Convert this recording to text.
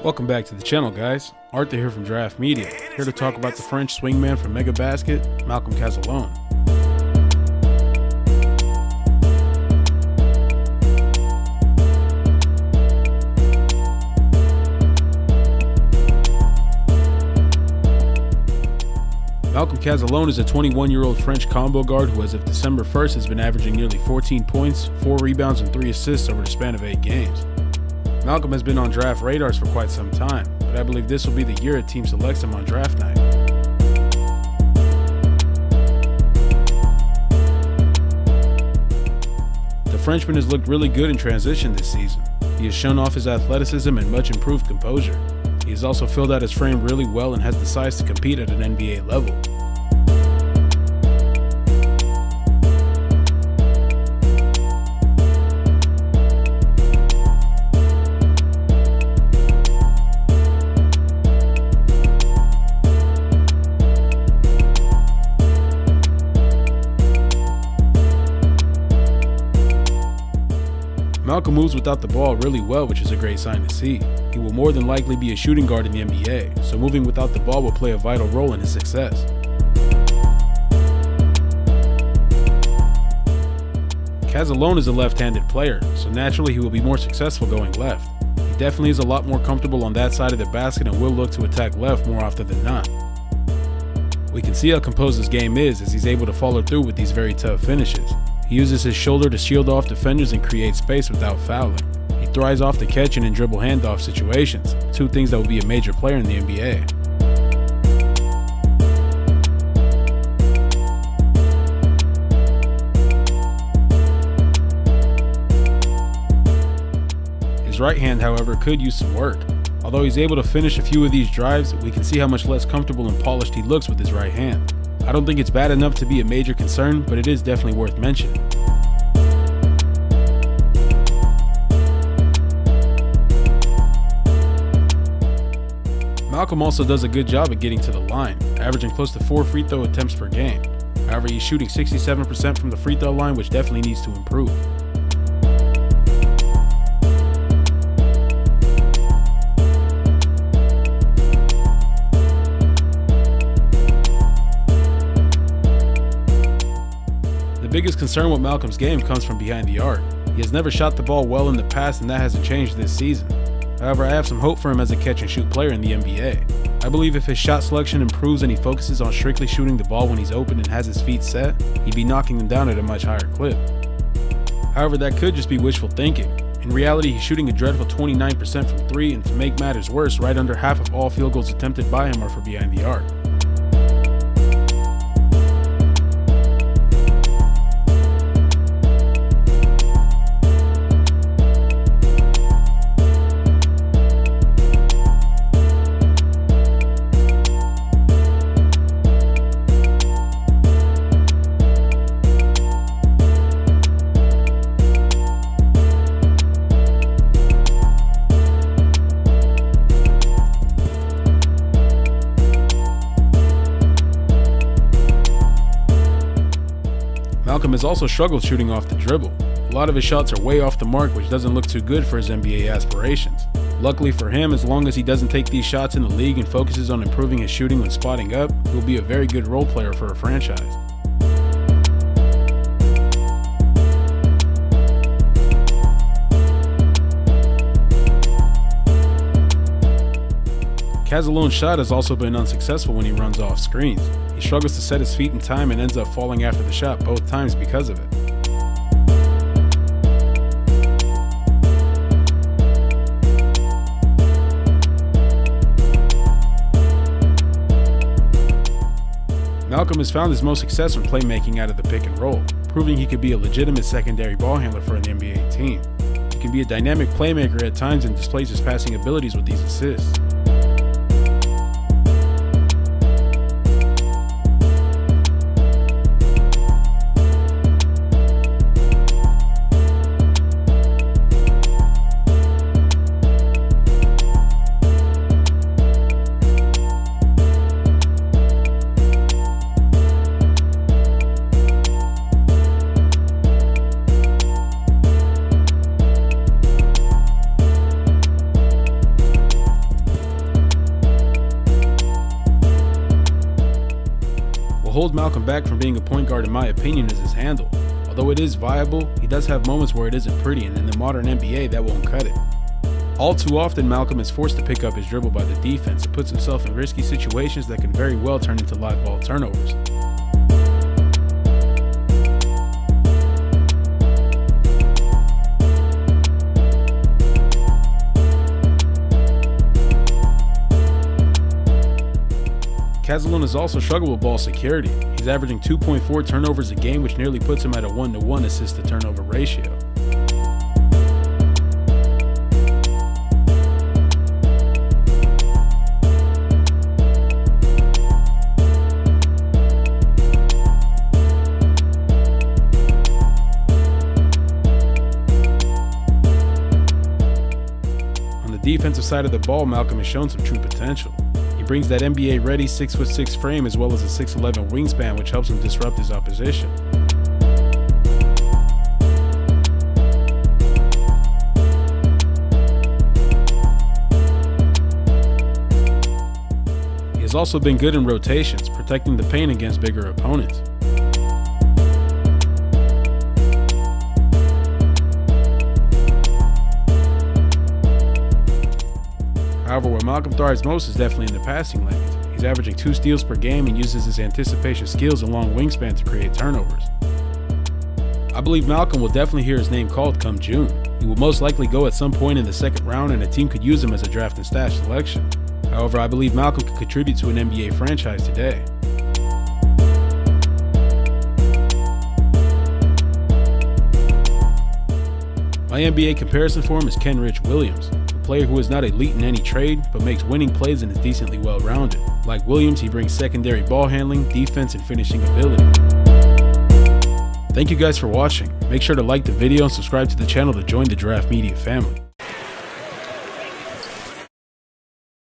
Welcome back to the channel, guys. Arthur here from Draft Media, here to talk about the French swingman from Mega Basket, Malcolm Cazalon. Malcolm Cazalon is a 21 year old French combo guard who, as of December 1st, has been averaging nearly 14 points, 4 rebounds, and 3 assists over the span of 8 games. Malcolm has been on draft radars for quite some time, but I believe this will be the year a team selects him on draft night. The Frenchman has looked really good in transition this season. He has shown off his athleticism and much improved composure. He has also filled out his frame really well and has the size to compete at an NBA level. Malcolm moves without the ball really well, which is a great sign to see. He will more than likely be a shooting guard in the NBA, so moving without the ball will play a vital role in his success. Cazalon is a left-handed player, so naturally he will be more successful going left. He definitely is a lot more comfortable on that side of the basket and will look to attack left more often than not. We can see how composed his game is as he's able to follow through with these very tough finishes. He uses his shoulder to shield off defenders and create space without fouling. He thrives off the catch and in dribble handoff situations, two things that will be a major player in the NBA. His right hand, however, could use some work. Although he's able to finish a few of these drives, we can see how much less comfortable and polished he looks with his right hand. I don't think it's bad enough to be a major concern, but it is definitely worth mentioning. Malcolm also does a good job at getting to the line, averaging close to 4 free throw attempts per game. However, he's shooting 67% from the free throw line, which definitely needs to improve. Biggest concern with Malcolm's game comes from behind the arc. He has never shot the ball well in the past, and that hasn't changed this season. However, I have some hope for him as a catch and shoot player in the NBA. I believe if his shot selection improves and he focuses on strictly shooting the ball when he's open and has his feet set, he'd be knocking them down at a much higher clip. However, that could just be wishful thinking. In reality, he's shooting a dreadful 29% from 3, and to make matters worse, right under half of all field goals attempted by him are for behind the arc. Malcolm has also struggled shooting off the dribble. A lot of his shots are way off the mark, which doesn't look too good for his NBA aspirations. Luckily for him, as long as he doesn't take these shots in the league and focuses on improving his shooting when spotting up, he'll be a very good role player for a franchise. Cazalon's shot has also been unsuccessful when he runs off screens. Struggles to set his feet in time and ends up falling after the shot both times because of it. Malcolm has found his most success in playmaking out of the pick and roll, proving he could be a legitimate secondary ball handler for an NBA team. He can be a dynamic playmaker at times and displays his passing abilities with these assists. Holds Malcolm back from being a point guard in my opinion is his handle. Although it is viable, he does have moments where it isn't pretty and in the modern NBA that won't cut it. All too often, Malcolm is forced to pick up his dribble by the defense and puts himself in risky situations that can very well turn into live ball turnovers. Cazalon has also struggled with ball security. He's averaging 2.4 turnovers a game, which nearly puts him at a 1 to 1 assist to turnover ratio. On the defensive side of the ball, Malcolm has shown some true potential. Brings that NBA ready 6'6 frame as well as a 6'11 wingspan, which helps him disrupt his opposition. He has also been good in rotations, protecting the paint against bigger opponents. Malcolm thrives most is definitely in the passing lane. He's averaging two steals per game and uses his anticipation skills and long wingspan to create turnovers. I believe Malcolm will definitely hear his name called come June. He will most likely go at some point in the second round and a team could use him as a draft and stash selection. However, I believe Malcolm could contribute to an NBA franchise today. My NBA comparison for him is Kenrich Williams player who is not elite in any trade, but makes winning plays and is decently well rounded. Like Williams, he brings secondary ball handling, defense, and finishing ability. Thank you guys for watching. Make sure to like the video and subscribe to the channel to join the Draft Media family.